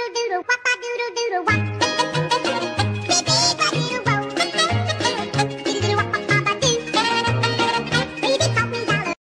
doodle doodle, wop